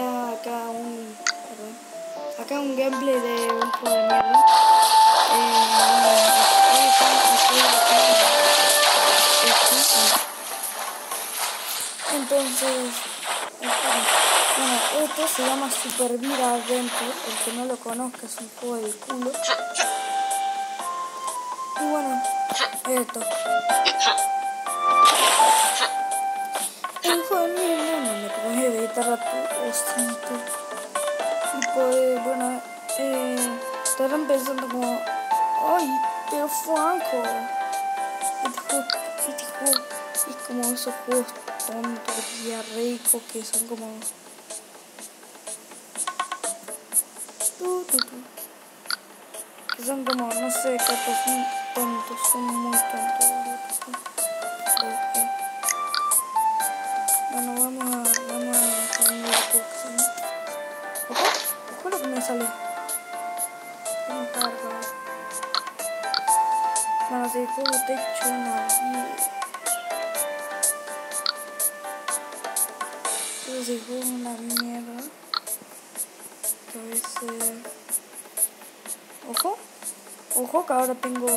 acá un. Perdón. Acá un gameplay de un juego de mierda. Eh, Entonces, bueno, esto se llama Super Vida Adventure. El que no lo conozca es un juego de culo. Y bueno, esto. El juego mierda no me puede editar a osito. Y pues, bueno, eh, estarán pensando como, ay, pero Franco. Este juego, es como esos juegos tontos, diarreicos que son como... Que son como, no sé, capaz son tontos, son muy tontos. Ok. Bueno, vamos a sale. No. Bueno, si el juego te hecho una mierda. Entonces veces... Ojo. Ojo que ahora tengo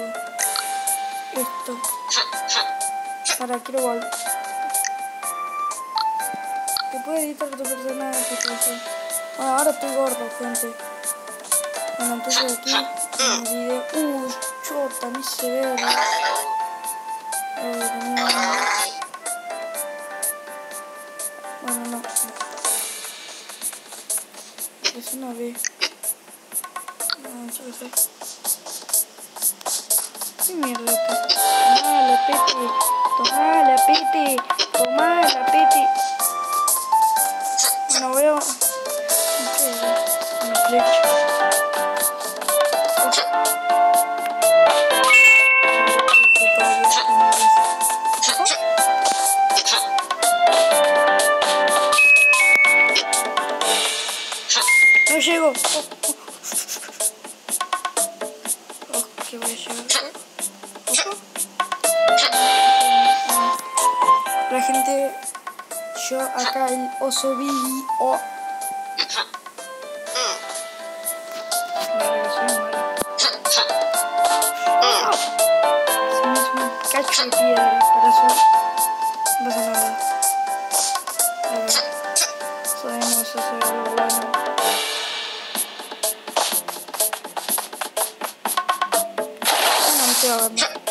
esto. Ahora quiero volver. Te puede editar tu personaje. Bueno, ahora estoy gordo, gente. Bueno, entonces aquí en el video. Uh, chota, ni se ve. Bueno, no. Es una vez. No, yo sé. ¿Qué mierda No llego. Oh, voy a llegar. La gente, yo acá el oso vi oh. Piedra, pero eso no pasa nada. A ver, sabemos es algo bueno. No, me estoy ahogando.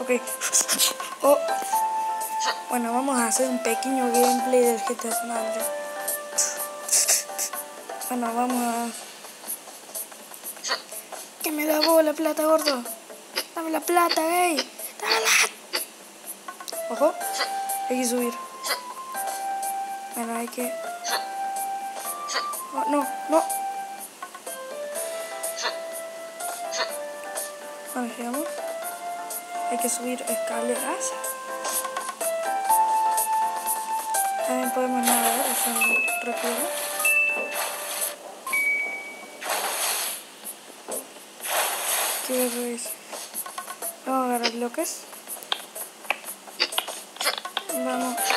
Ok. Oh. Bueno, vamos a hacer un pequeño gameplay del GTA San Andreas. Bueno, vamos a... ¿Qué me da la plata, gordo? Dame la plata, gay. Dame Ojo, hay que subir. Bueno, hay que... Oh, no, no. Bueno, llegamos. Hay que subir escaleras. También podemos nadar, es rápido. ¿Qué es? Vamos a agarrar bloques. Vamos